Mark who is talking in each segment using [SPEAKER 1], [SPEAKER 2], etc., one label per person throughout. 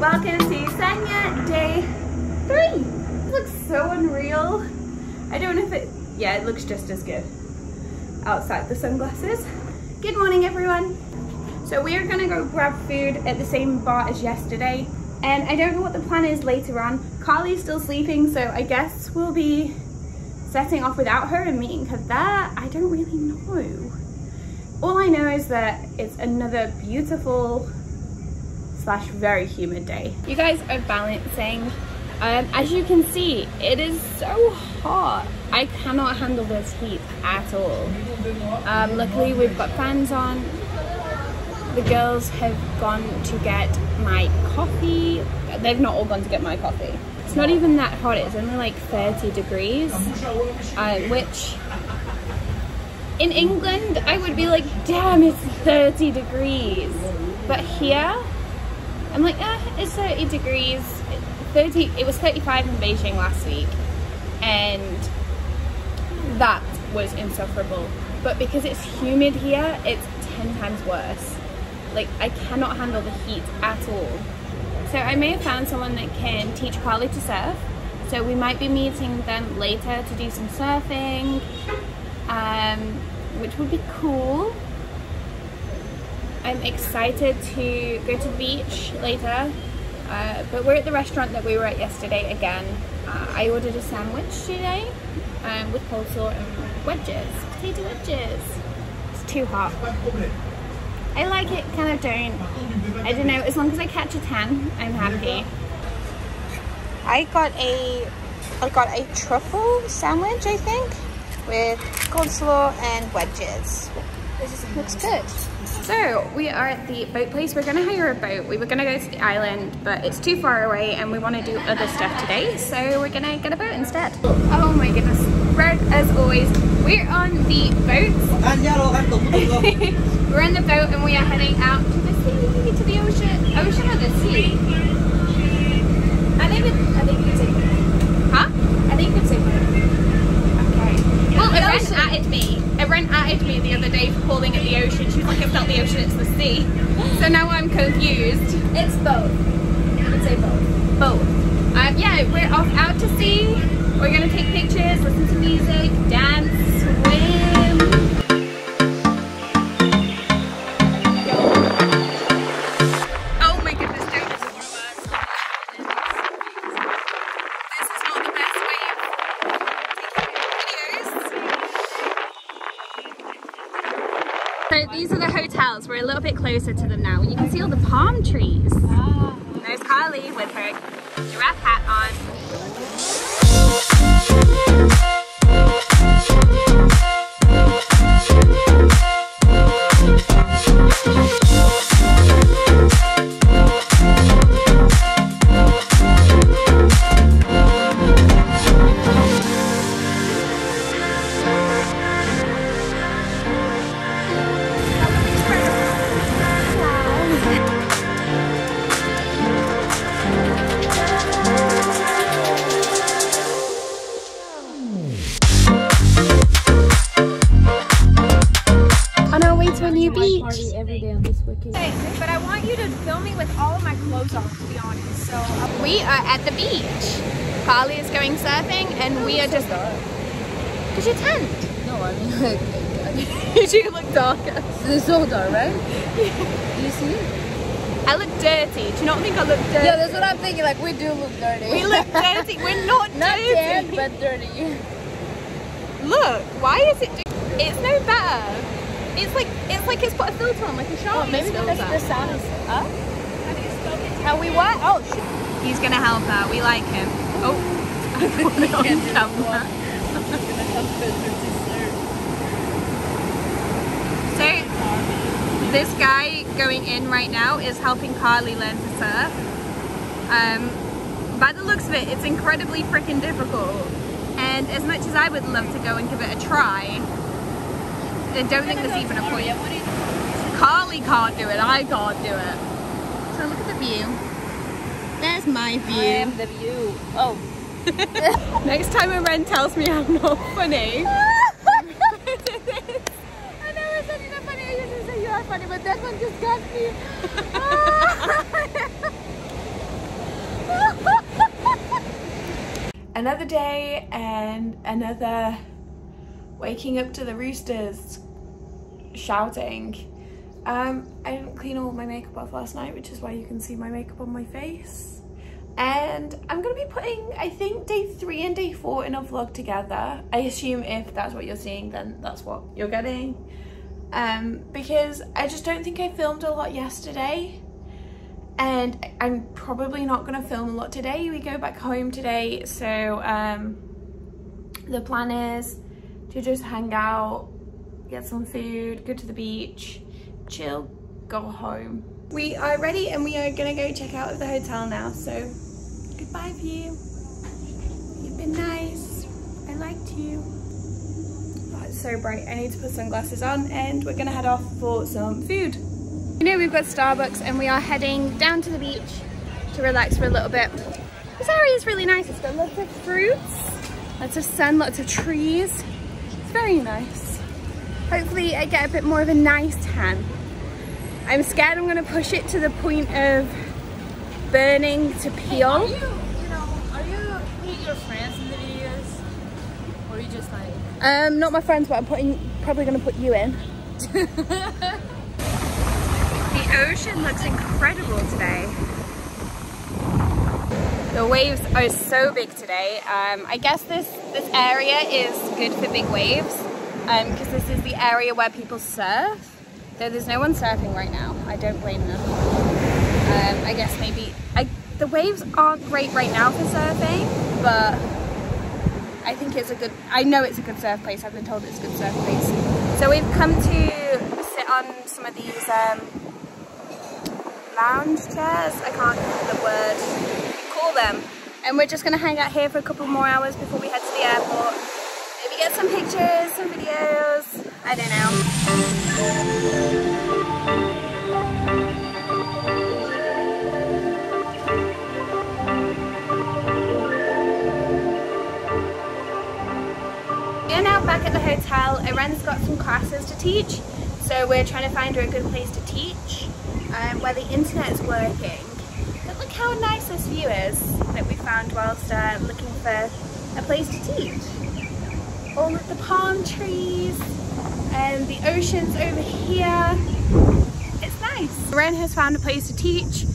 [SPEAKER 1] welcome to Sanya day three. Looks so unreal. I don't know if it, yeah, it looks just as good outside the sunglasses. Good morning, everyone. So we are gonna go grab food at the same bar as yesterday. And I don't know what the plan is later on. Carly's still sleeping, so I guess we'll be setting off without her and meeting her there. I don't really know. All I know is that it's another beautiful slash very humid day. You guys are balancing. Um, as you can see, it is so hot. I cannot handle this heat at all. Um, luckily we've got fans on. The girls have gone to get my coffee. They've not all gone to get my coffee. It's not even that hot, it's only like 30 degrees, uh, which in England, I would be like, damn, it's 30 degrees. But here, I'm like, ah, it's 30 degrees. 30, it was 35 in Beijing last week. And that was insufferable. But because it's humid here, it's 10 times worse. Like, I cannot handle the heat at all. So I may have found someone that can teach Carly to surf. So we might be meeting them later to do some surfing, um, which would be cool. I'm excited to go to the beach later, uh, but we're at the restaurant that we were at yesterday again. Uh, I ordered a sandwich today um, with coleslaw and wedges, potato wedges. It's too hot. I like it, kind of don't. I don't know, as long as I catch a 10, I'm happy. I got a, I got a truffle sandwich, I think, with coleslaw and wedges. This looks good. So we are at the boat place. We're gonna hire a boat. We were gonna go to the island, but it's too far away and we wanna do other stuff today. So we're gonna get a boat instead. Oh my goodness. Red as always. We're on the boat. we're in the boat and we are heading out to the sea, to the ocean. Ocean or the sea? I think it, I think you could say both. Huh? I think you could say both. Eren added me. Eren added me the other day for calling it the ocean. She was like, I felt the ocean, it's the sea. So now I'm confused.
[SPEAKER 2] It's both. You could say both.
[SPEAKER 1] Both. Um, yeah, we're off out to sea. We're gonna take pictures, listen to music, dance, swim. So these are the hotels. We're a little bit closer to them now. You can see all the palm trees. There's Carly with her giraffe hat on.
[SPEAKER 2] Vacation.
[SPEAKER 1] But I want you to film me with all of my clothes off, to be honest. So uh, we are at the beach. Carly is going surfing, and oh, we are just. Cause you're tanned.
[SPEAKER 2] No, I mean like
[SPEAKER 1] you look darker.
[SPEAKER 2] it's so dark, right? Do you see?
[SPEAKER 1] I look dirty. Do you not think I look dirty?
[SPEAKER 2] Yeah, that's what I'm thinking. Like we do look dirty.
[SPEAKER 1] we look dirty. We're not,
[SPEAKER 2] not
[SPEAKER 1] dirty.
[SPEAKER 2] tan, but dirty.
[SPEAKER 1] Look, why is it? It's no better. It's like it's like it's put a filter on, like a shark.
[SPEAKER 2] Oh, maybe because the sound is up.
[SPEAKER 1] How we what? Oh, shit. He's gonna help her. We like him. Oh, I put it on camera. So, this guy going in right now is helping Carly learn to surf. Um, by the looks of it, it's incredibly freaking difficult. And as much as I would love to go and give it a try, I don't think there's even a point. Carly can't do it, I can't do it. So look at the view. There's my
[SPEAKER 2] I
[SPEAKER 1] view.
[SPEAKER 2] am the view. Oh.
[SPEAKER 1] Next time a Ren tells me I'm not funny.
[SPEAKER 2] I never said you're not funny. I usually say you are funny, but that one just got me.
[SPEAKER 1] another day and another waking up to the roosters shouting. Um, I didn't clean all my makeup off last night, which is why you can see my makeup on my face. And I'm gonna be putting, I think, day three and day four in a vlog together. I assume if that's what you're seeing, then that's what you're getting. Um, because I just don't think I filmed a lot yesterday and I'm probably not gonna film a lot today. We go back home today, so um, the plan is to just hang out, get some food, go to the beach, chill, go home. We are ready and we are gonna go check out the hotel now, so goodbye view. You've been nice, I liked you. Oh, it's so bright, I need to put sunglasses on and we're gonna head off for some food. You know we've got Starbucks and we are heading down to the beach to relax for a little bit. This area is really nice. It's got lots of fruits, lots of sun, lots of trees. Very nice. Hopefully I get a bit more of a nice tan. I'm scared I'm gonna push it to the point of burning to peel.
[SPEAKER 2] Are you, you know, are you putting your friends in the videos? Or are you just like...
[SPEAKER 1] Um, not my friends, but I'm putting, probably gonna put you in. The ocean looks incredible today. The waves are so big today. Um, I guess this, this area is good for big waves because um, this is the area where people surf. Though there's no one surfing right now. I don't blame them. Um, I guess maybe, I, the waves aren't great right now for surfing, but I think it's a good, I know it's a good surf place. I've been told it's a good surf place. So we've come to sit on some of these um, lounge chairs. I can't remember the word. Them. And we're just gonna hang out here for a couple more hours before we head to the airport. Maybe get some pictures, some videos. I don't know. We're now back at the hotel. Iren's got some classes to teach, so we're trying to find her a good place to teach um, where the internet's working. How nice this view is that we found whilst uh, looking for a place to teach. All of the palm trees and the ocean's over here. It's nice. Ren has found a place to teach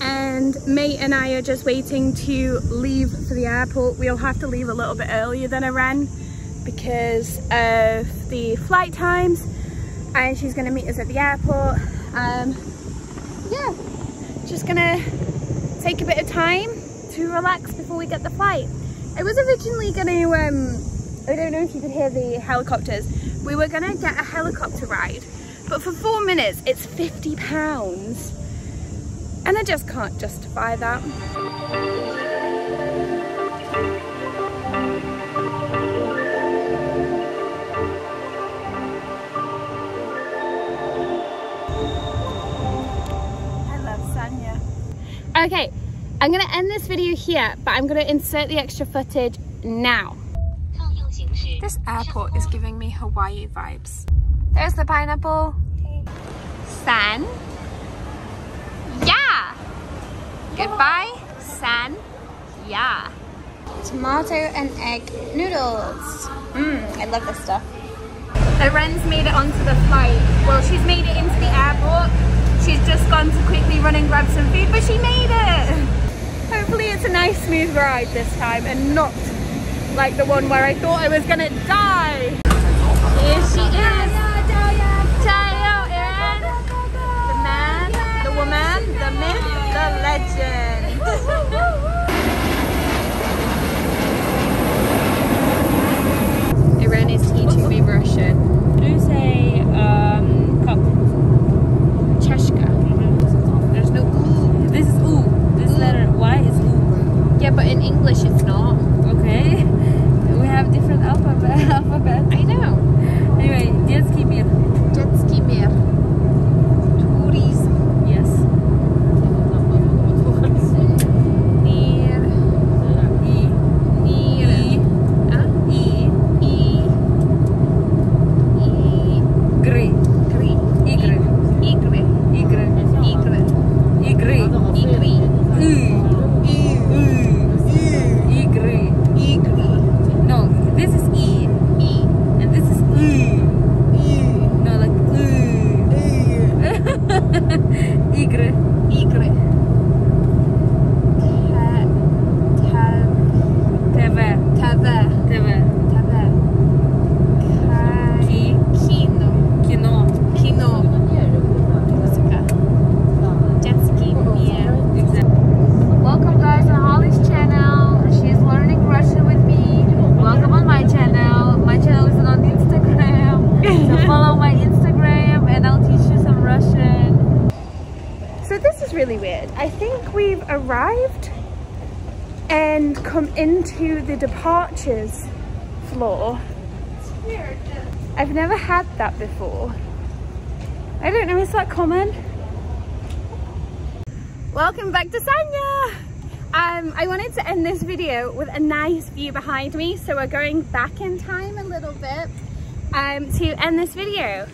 [SPEAKER 1] and Mate and I are just waiting to leave for the airport. We'll have to leave a little bit earlier than Ren because of the flight times and she's going to meet us at the airport. Um, yeah, just gonna take a bit of time to relax before we get the flight. I was originally gonna, um, I don't know if you could hear the helicopters. We were gonna get a helicopter ride, but for four minutes, it's 50 pounds. And I just can't justify that. Okay, I'm gonna end this video here, but I'm gonna insert the extra footage now. This airport is giving me Hawaii vibes. There's the pineapple. San. Yeah. Goodbye, San. Yeah. Tomato and egg noodles. Mmm, I love this stuff. So Ren's made it onto the flight. Well, she's made it into the airport. She's just gone to quickly run and grab some food, but she made it. Hopefully it's a nice smooth ride this time and not like the one where I thought I was gonna die. Here she is. The man, the woman, the myth, the legend.
[SPEAKER 2] igry. Igry.
[SPEAKER 1] Te, te, TV.
[SPEAKER 2] TV.
[SPEAKER 1] TV. Arrived and come into the departures floor. I've never had that before. I don't know, is that common? Welcome back to Sanya! Um, I wanted to end this video with a nice view behind me, so we're going back in time a little bit um, to end this video.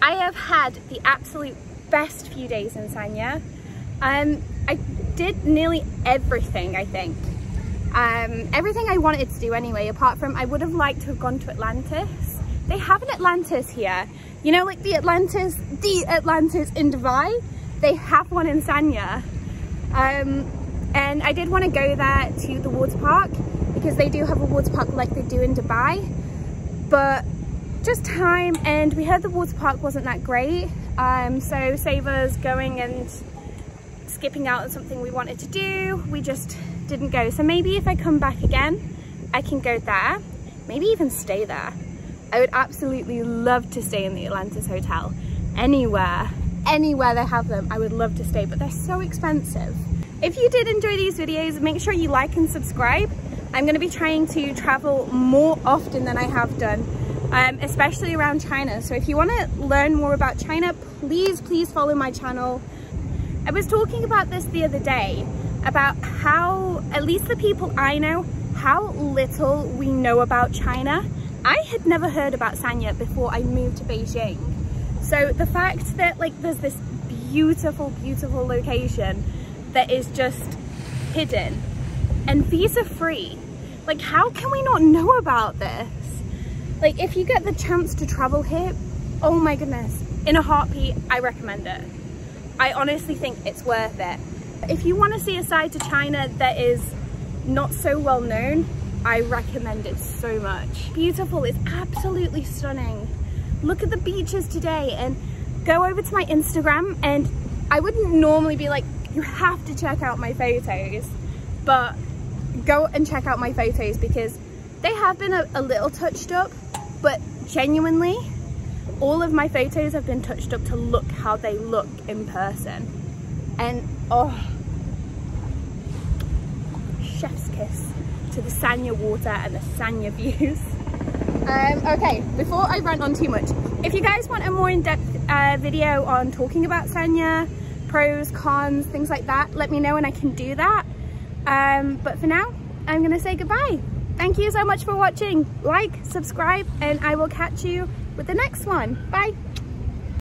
[SPEAKER 1] I have had the absolute best few days in Sanya. Um, I did nearly everything, I think. Um, everything I wanted to do anyway, apart from I would have liked to have gone to Atlantis. They have an Atlantis here. You know, like the Atlantis, the Atlantis in Dubai, they have one in Sanya. Um, and I did want to go there to the water park because they do have a water park like they do in Dubai. But just time and we heard the water park wasn't that great. Um, so save us going and skipping out on something we wanted to do, we just didn't go. So maybe if I come back again, I can go there, maybe even stay there. I would absolutely love to stay in the Atlantis Hotel. Anywhere, anywhere they have them, I would love to stay, but they're so expensive. If you did enjoy these videos, make sure you like and subscribe. I'm gonna be trying to travel more often than I have done, um, especially around China. So if you wanna learn more about China, please, please follow my channel. I was talking about this the other day, about how, at least the people I know, how little we know about China. I had never heard about Sanya before I moved to Beijing. So the fact that like there's this beautiful, beautiful location that is just hidden and visa free. Like how can we not know about this? Like if you get the chance to travel here, oh my goodness, in a heartbeat, I recommend it. I honestly think it's worth it. If you want to see a side to China that is not so well known, I recommend it so much. Beautiful, it's absolutely stunning. Look at the beaches today and go over to my Instagram and I wouldn't normally be like, you have to check out my photos, but go and check out my photos because they have been a, a little touched up, but genuinely, all of my photos have been touched up to look how they look in person. And oh, chef's kiss to the Sanya water and the Sanya views. Um, okay, before I rant on too much, if you guys want a more in-depth uh, video on talking about Sanya, pros, cons, things like that, let me know and I can do that. Um, but for now, I'm gonna say goodbye. Thank you so much for watching. Like, subscribe, and I will catch you with the next one. Bye.